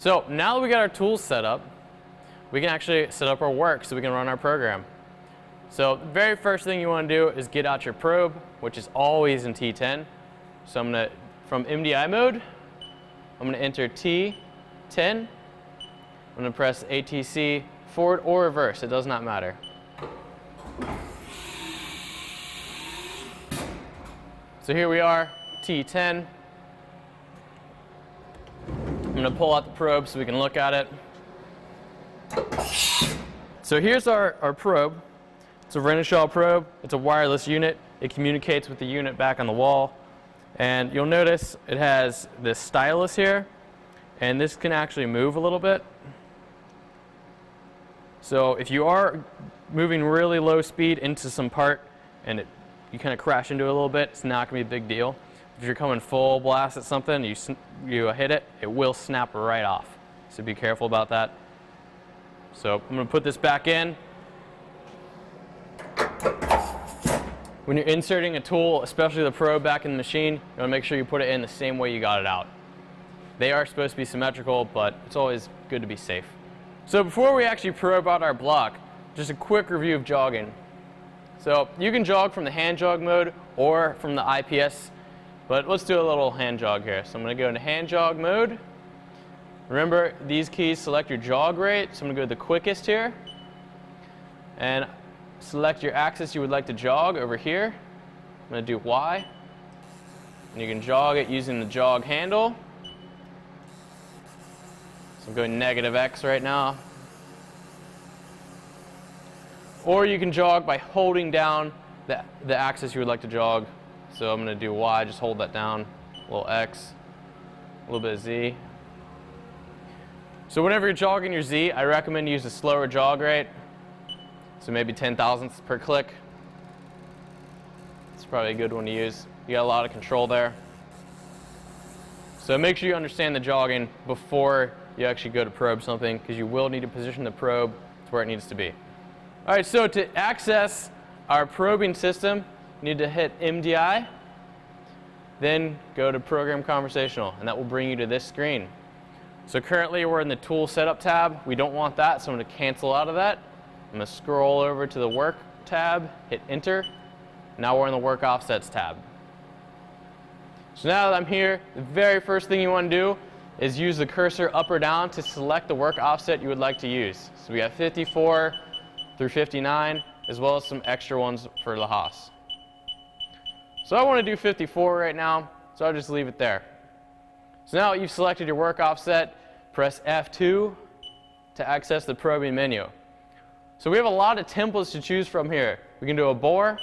So now that we got our tools set up, we can actually set up our work so we can run our program. So the very first thing you want to do is get out your probe, which is always in T10. So I'm going to, from MDI mode, I'm going to enter T10. I'm going to press ATC forward or reverse, it does not matter. So here we are, T10. I'm to pull out the probe so we can look at it. So here's our, our probe. It's a Renishaw probe. It's a wireless unit. It communicates with the unit back on the wall. And you'll notice it has this stylus here. And this can actually move a little bit. So if you are moving really low speed into some part and it, you kind of crash into it a little bit, it's not going to be a big deal. If you're coming full blast at something, you, you hit it, it will snap right off. So be careful about that. So I'm going to put this back in. When you're inserting a tool, especially the probe back in the machine, you want to make sure you put it in the same way you got it out. They are supposed to be symmetrical, but it's always good to be safe. So before we actually probe out our block, just a quick review of jogging. So you can jog from the hand jog mode or from the IPS, but let's do a little hand jog here. So I'm going to go into hand jog mode. Remember, these keys select your jog rate. So I'm going to go to the quickest here. And select your axis you would like to jog over here. I'm going to do Y. And you can jog it using the jog handle. So I'm going negative X right now. Or you can jog by holding down the, the axis you would like to jog. So I'm going to do Y, just hold that down, a little X, a little bit of Z. So whenever you're jogging your Z, I recommend use a slower jog rate. So maybe 10 thousandths per click. It's probably a good one to use. You got a lot of control there. So make sure you understand the jogging before you actually go to probe something because you will need to position the probe to where it needs to be. All right, so to access our probing system, you need to hit MDI, then go to Program Conversational, and that will bring you to this screen. So currently we're in the Tool Setup tab. We don't want that, so I'm going to cancel out of that. I'm going to scroll over to the Work tab, hit Enter. Now we're in the Work Offsets tab. So now that I'm here, the very first thing you want to do is use the cursor up or down to select the work offset you would like to use. So we got 54 through 59, as well as some extra ones for the Haas. So I want to do 54 right now, so I'll just leave it there. So now you've selected your work offset, press F2 to access the probing menu. So we have a lot of templates to choose from here. We can do a bore,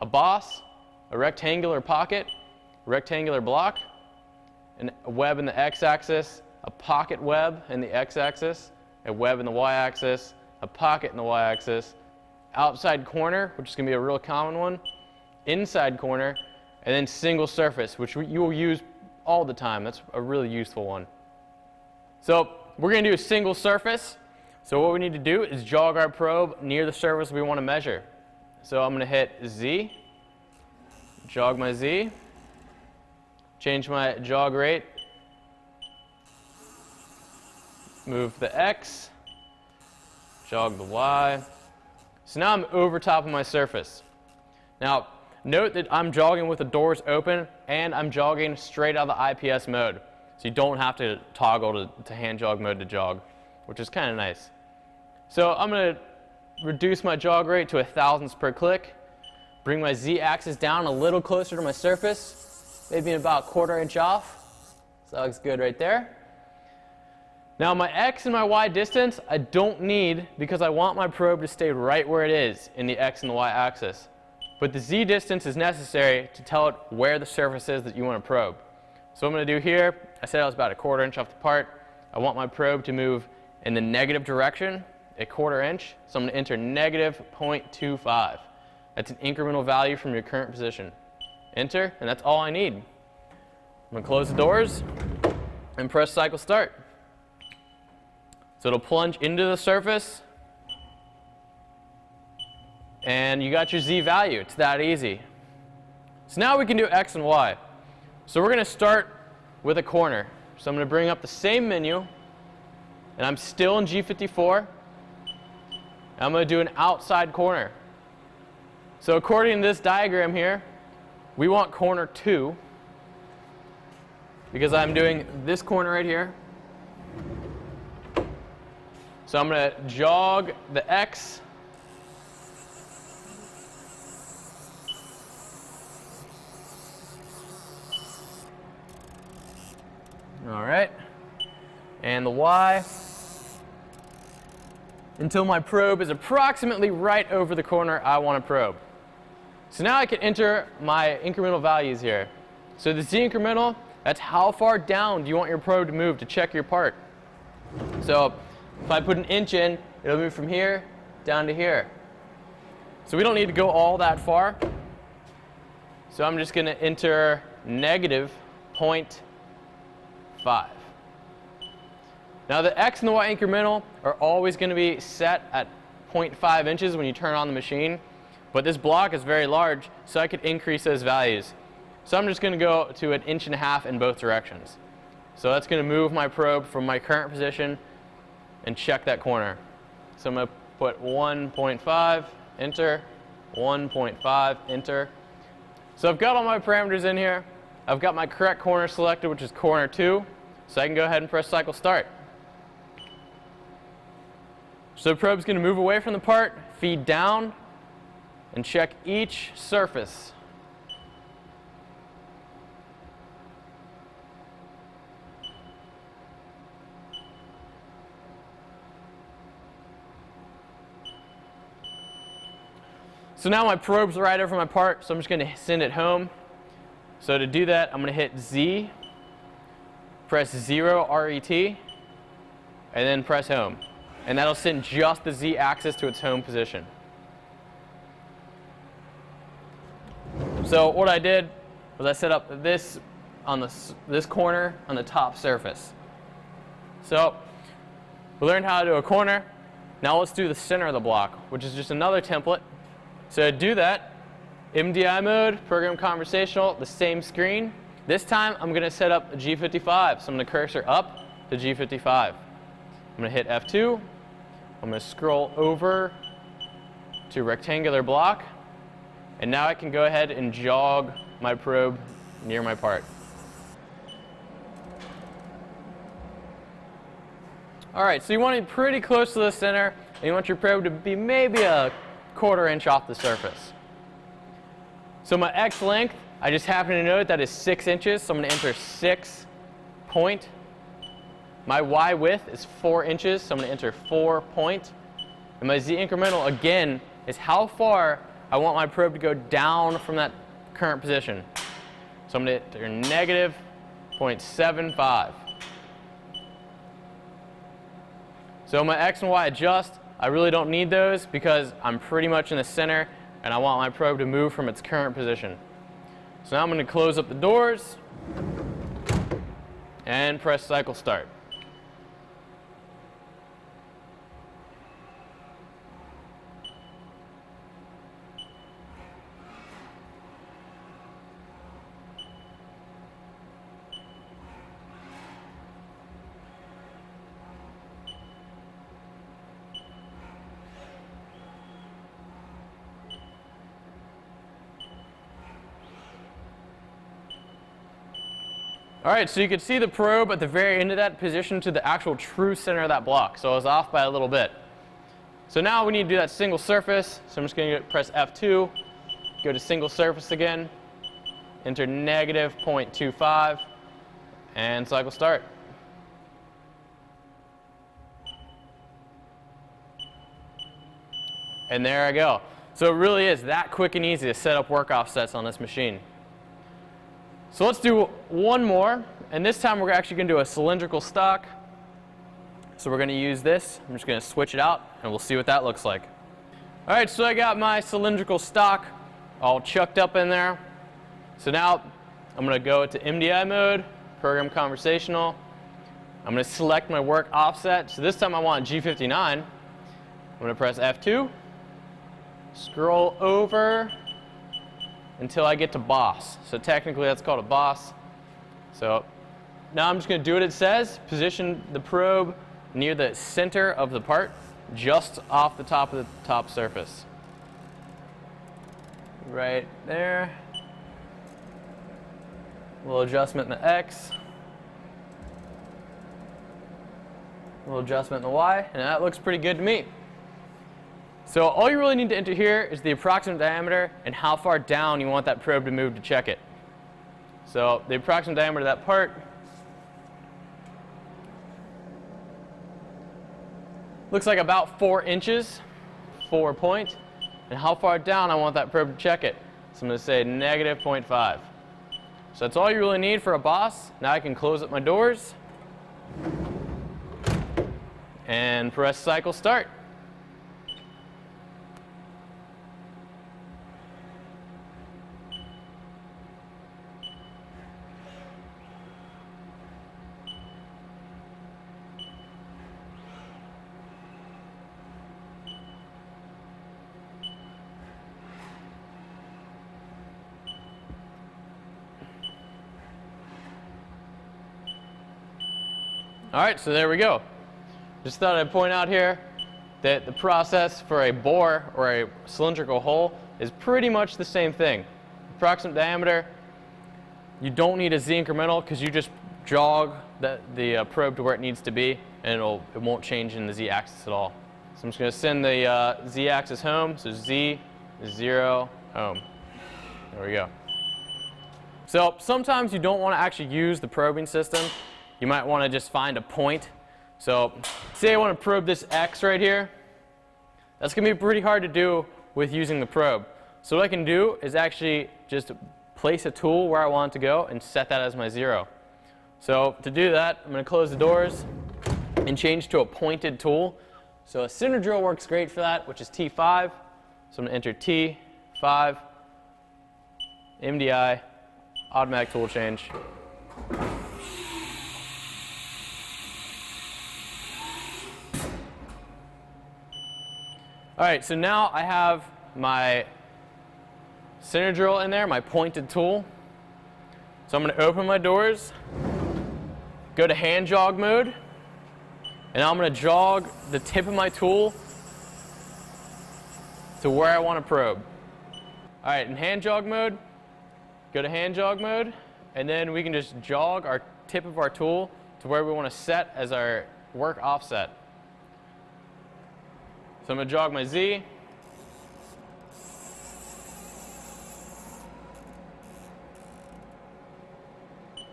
a boss, a rectangular pocket, a rectangular block, a web in the x-axis, a pocket web in the x-axis, a web in the y-axis, a pocket in the y-axis, outside corner, which is going to be a real common one, inside corner, and then single surface, which you will use all the time. That's a really useful one. So we're going to do a single surface. So what we need to do is jog our probe near the surface we want to measure. So I'm going to hit Z, jog my Z, change my jog rate, move the X, jog the Y. So now I'm over top of my surface. Now, note that I'm jogging with the doors open and I'm jogging straight out of the IPS mode. So you don't have to toggle to, to hand jog mode to jog, which is kind of nice. So I'm going to reduce my jog rate to a thousandths per click, bring my Z axis down a little closer to my surface, maybe about a quarter inch off. So that looks good right there. Now my X and my Y distance, I don't need because I want my probe to stay right where it is in the X and the Y axis. But the Z distance is necessary to tell it where the surface is that you want to probe. So what I'm going to do here, I said I was about a quarter inch off the part. I want my probe to move in the negative direction, a quarter inch. So I'm going to enter negative 0.25. That's an incremental value from your current position enter, and that's all I need. I'm going to close the doors and press cycle start. So it'll plunge into the surface, and you got your Z value. It's that easy. So now we can do X and Y. So we're going to start with a corner. So I'm going to bring up the same menu, and I'm still in G54. I'm going to do an outside corner. So according to this diagram here, we want corner 2 because I'm doing this corner right here. So I'm going to jog the X All right. And the Y until my probe is approximately right over the corner I want to probe. So now I can enter my incremental values here. So the Z incremental, that's how far down do you want your probe to move to check your part. So if I put an inch in, it'll move from here down to here. So we don't need to go all that far. So I'm just going to enter negative 0.5. Now the X and the Y incremental are always going to be set at 0.5 inches when you turn on the machine. But this block is very large, so I could increase those values. So I'm just going to go to an inch and a half in both directions. So that's going to move my probe from my current position and check that corner. So I'm going to put 1.5, enter, 1.5, enter. So I've got all my parameters in here. I've got my correct corner selected, which is corner 2. So I can go ahead and press cycle start. So the probe's going to move away from the part, feed down, and check each surface. So now my probe's right over my part, so I'm just going to send it home. So to do that, I'm going to hit Z, press 0 RET, and then press home and that'll send just the z-axis to its home position. So what I did was I set up this on the, this corner on the top surface. So we learned how to do a corner. Now let's do the center of the block, which is just another template. So to do that, MDI mode, program conversational, the same screen. This time I'm going to set up a G55, so I'm going to cursor up to G55. I'm going to hit F2, I'm going to scroll over to rectangular block. And now I can go ahead and jog my probe near my part. All right, so you want it pretty close to the center, and you want your probe to be maybe a quarter inch off the surface. So my X length, I just happen to note that is six inches, so I'm gonna enter six point my Y width is 4 inches, so I'm going to enter 4 point. And my Z incremental, again, is how far I want my probe to go down from that current position. So I'm going to enter negative 0.75. So my X and Y adjust. I really don't need those because I'm pretty much in the center and I want my probe to move from its current position. So now I'm going to close up the doors and press cycle start. All right, so you can see the probe at the very end of that position to the actual true center of that block. So I was off by a little bit. So now we need to do that single surface. So I'm just going to press F2, go to single surface again, enter negative 0.25, and cycle start. And there I go. So it really is that quick and easy to set up work offsets on this machine. So let's do one more, and this time we're actually going to do a cylindrical stock. So we're going to use this. I'm just going to switch it out, and we'll see what that looks like. All right, so I got my cylindrical stock all chucked up in there. So now I'm going to go to MDI mode, program conversational. I'm going to select my work offset. So this time I want G59. I'm going to press F2, scroll over until I get to boss. So technically that's called a boss. So now I'm just going to do what it says, position the probe near the center of the part, just off the top of the top surface. Right there. Little adjustment in the X. Little adjustment in the Y, and that looks pretty good to me. So all you really need to enter here is the approximate diameter and how far down you want that probe to move to check it. So the approximate diameter of that part looks like about four inches, four. And how far down I want that probe to check it. So I'm going to say negative 0.5. So that's all you really need for a boss. Now I can close up my doors and press cycle start. All right, so there we go. Just thought I'd point out here that the process for a bore or a cylindrical hole is pretty much the same thing. Approximate diameter, you don't need a Z incremental because you just jog the, the uh, probe to where it needs to be and it'll, it won't change in the Z axis at all. So I'm just going to send the uh, Z axis home. So Z, 0, home. There we go. So sometimes you don't want to actually use the probing system. You might want to just find a point so say I want to probe this X right here. That's going to be pretty hard to do with using the probe. So what I can do is actually just place a tool where I want to go and set that as my zero. So to do that, I'm going to close the doors and change to a pointed tool. So a center drill works great for that, which is T5. So I'm going to enter T5, MDI, automatic tool change. All right, so now I have my center drill in there, my pointed tool. So I'm to open my doors, go to hand jog mode, and I'm going to jog the tip of my tool to where I want to probe. All right, in hand jog mode, go to hand jog mode, and then we can just jog our tip of our tool to where we want to set as our work offset. So I'm going to jog my Z.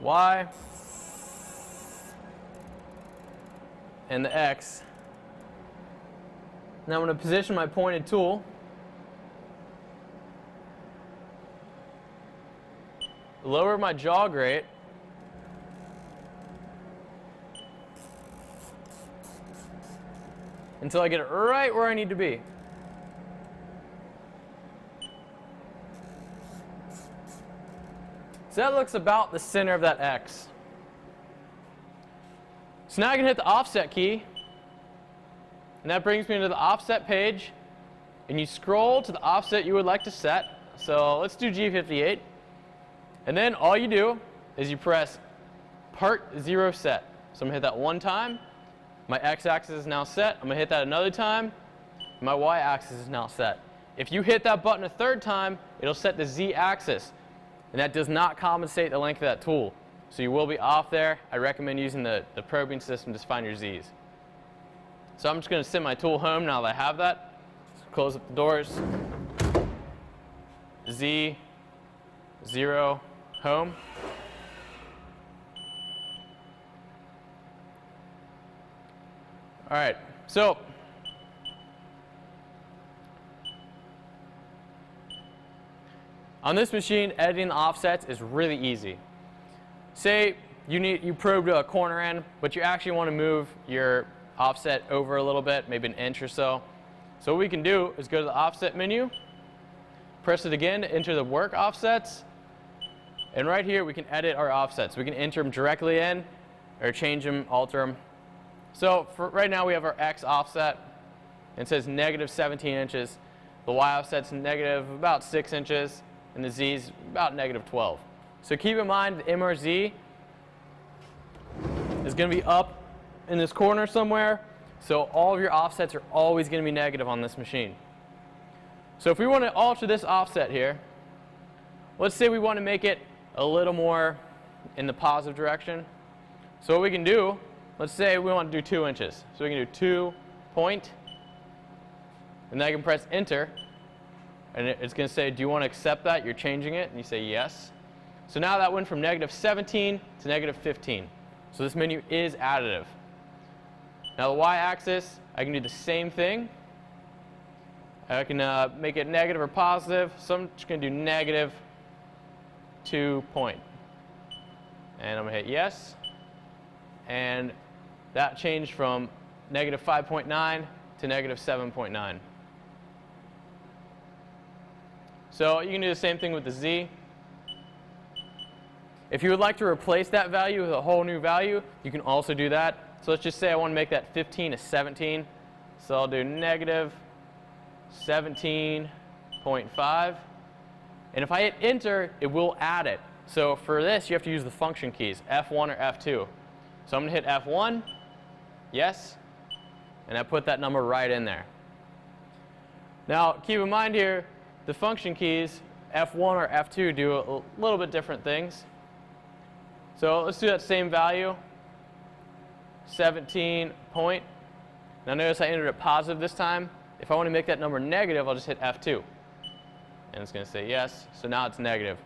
Y. And the X. Now I'm going to position my pointed tool. Lower my jog rate. Until I get it right where I need to be. So that looks about the center of that X. So now I can hit the offset key, and that brings me to the offset page, and you scroll to the offset you would like to set. So let's do G58. And then all you do is you press part zero set. So I'm gonna hit that one time, my x-axis is now set. I'm going to hit that another time. My y-axis is now set. If you hit that button a third time, it'll set the z-axis. And that does not compensate the length of that tool. So you will be off there. I recommend using the, the probing system to find your z's. So I'm just going to send my tool home now that I have that. close up the doors. Z, 0, home. All right, so on this machine, editing offsets is really easy. Say you need you probe to a corner end, but you actually want to move your offset over a little bit, maybe an inch or so. So what we can do is go to the offset menu, press it again to enter the work offsets, and right here we can edit our offsets. We can enter them directly in or change them, alter them, so right now we have our X offset. It says negative 17 inches. The Y offset's negative about 6 inches, and the Z is about negative 12. So keep in mind the MRZ is going to be up in this corner somewhere. So all of your offsets are always going to be negative on this machine. So if we want to alter this offset here, let's say we want to make it a little more in the positive direction. So what we can do, let's say we want to do 2 inches. So we can do 2 point, and then I can press enter, and it's going to say, do you want to accept that? You're changing it, and you say yes. So now that went from negative 17 to negative 15. So this menu is additive. Now the y-axis, I can do the same thing. I can uh, make it negative or positive. So I'm just going to do negative 2 point. And I'm going to hit yes. And that changed from negative 5.9 to negative 7.9. So you can do the same thing with the z. If you would like to replace that value with a whole new value, you can also do that. So let's just say I want to make that 15 a 17. So I'll do negative 17.5. And if I hit enter, it will add it. So for this, you have to use the function keys, F1 or F2. So I'm going to hit F1, yes, and I put that number right in there. Now, keep in mind here, the function keys, F1 or F2, do a little bit different things. So let's do that same value, 17 point. Now notice I entered it positive this time. If I want to make that number negative, I'll just hit F2. And it's going to say yes, so now it's negative.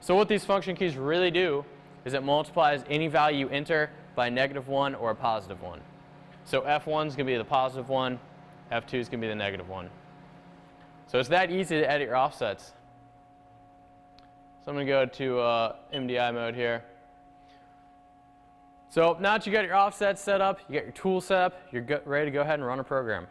So what these function keys really do is it multiplies any value you enter by a negative 1 or a positive 1. So F1 is going to be the positive 1, F2 is going to be the negative 1. So it's that easy to edit your offsets. So I'm going to go to uh, MDI mode here. So now that you got your offset set up, you got your tool set up, you're ready to go ahead and run a program.